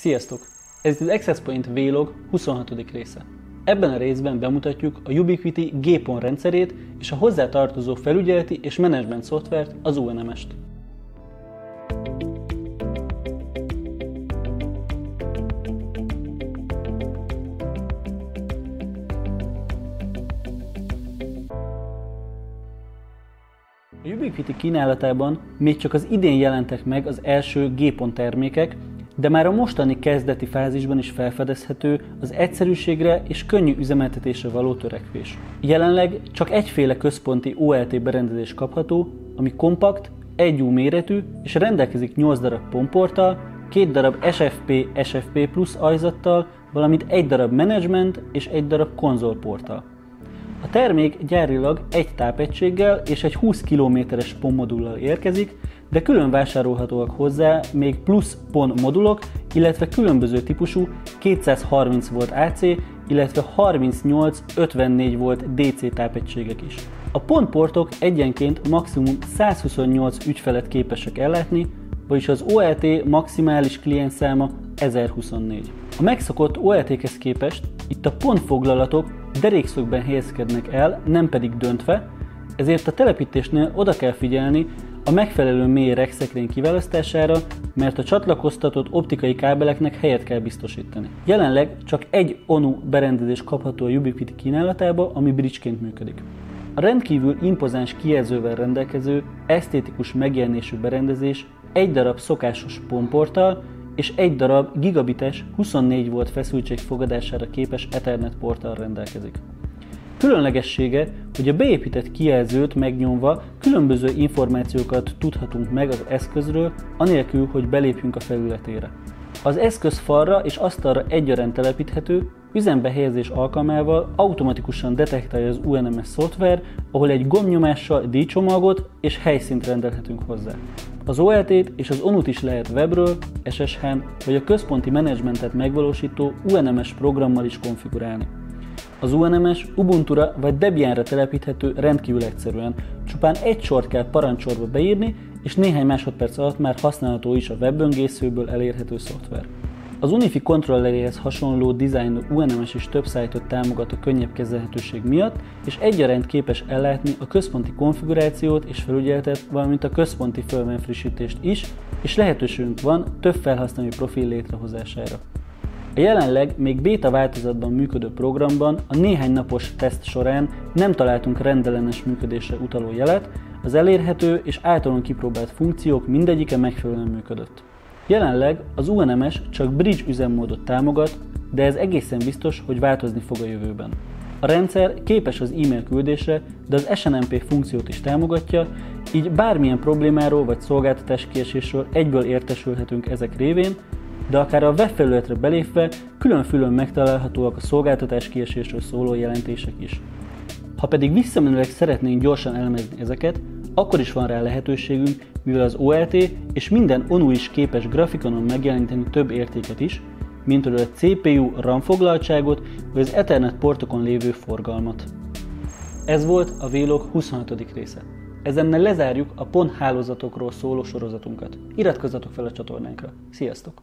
Sziasztok! Ez itt az Access Point Vlog 26. része. Ebben a részben bemutatjuk a Ubiquiti GPON rendszerét és a hozzá tartozó felügyeleti és menedzsment szoftvert, az UNMS-t. A Ubiquiti kínálatában még csak az idén jelentek meg az első GPON termékek, de már a mostani kezdeti fázisban is felfedezhető az egyszerűségre és könnyű üzemeltetésre való törekvés. Jelenleg csak egyféle központi OLT berendezés kapható, ami kompakt, egyú méretű és rendelkezik 8 darab pomporttal, két darab SFP SFP Plus ajzattal, valamint egy darab management és egy darab konzolporttal. A termék gyárilag egy tápegységgel és egy 20 km-es PON modullal érkezik, de külön vásárolhatóak hozzá még plusz PON modulok, illetve különböző típusú 230 volt AC, illetve 38-54 volt DC tápegységek is. A PON portok egyenként maximum 128 ügyfelet képesek ellátni, vagyis az OLT maximális klientszáma 1024. A megszokott OLT-hez képest itt a ponfoglalatok derékszögben helyezkednek el, nem pedig döntve, ezért a telepítésnél oda kell figyelni a megfelelő mély rekszekrény kiválasztására, mert a csatlakoztatott optikai kábeleknek helyet kell biztosítani. Jelenleg csak egy ONU berendezés kapható a Ubiquiti kínálatába, ami bridgeként működik. A rendkívül impozáns kijelzővel rendelkező, esztétikus megjelenésű berendezés egy darab szokásos pomporttal és egy darab gigabites 24 volt feszültség fogadására képes Ethernet porttal rendelkezik. Különlegessége, hogy a beépített kijelzőt megnyomva különböző információkat tudhatunk meg az eszközről, anélkül, hogy belépjünk a felületére. Az eszköz falra és asztalra egyaránt telepíthető, üzembe helyezés alkalmával automatikusan detektálja az UNMS szoftver, ahol egy gombnyomással díjcsomagot és helyszínt rendelhetünk hozzá. Az OLT-t és az ONUT is lehet webről, SSH-n vagy a központi menedzsmentet megvalósító UNMS programmal is konfigurálni. Az UNMS Ubuntu-ra vagy Debian-ra telepíthető rendkívül egyszerűen, csupán egy sort kell parancsorba beírni, és néhány másodperc alatt már használható is a webböngészőből elérhető szoftver. Az Unifi kontrolleréhez hasonló dizájnú UNMS is több szájtot támogat a könnyebb kezelhetőség miatt, és egyaránt képes ellátni a központi konfigurációt és felügyeletet, valamint a központi frissítést is, és lehetőségünk van több felhasználói profil létrehozására. A jelenleg még beta változatban működő programban a néhány napos teszt során nem találtunk rendellenes működésre utaló jelet, az elérhető és általán kipróbált funkciók mindegyike megfelelően működött. Jelenleg az UNMS csak bridge üzemmódot támogat, de ez egészen biztos, hogy változni fog a jövőben. A rendszer képes az e-mail küldésre, de az SNMP funkciót is támogatja, így bármilyen problémáról vagy szolgáltatás kiesésről egyből értesülhetünk ezek révén, de akár a webfelületre belépve külön-fülön megtalálhatóak a szolgáltatás kiesésről szóló jelentések is. Ha pedig visszamenőleg szeretnénk gyorsan elemezni ezeket, akkor is van rá lehetőségünk, mivel az OLT és minden ONU is képes grafikonon megjeleníteni több értéket is, mint a CPU RAM foglaltságot vagy az Ethernet portokon lévő forgalmat. Ez volt a Vlog 26. része. Ezennel lezárjuk a PON hálózatokról szóló sorozatunkat. Iratkozzatok fel a csatornánkra. Sziasztok!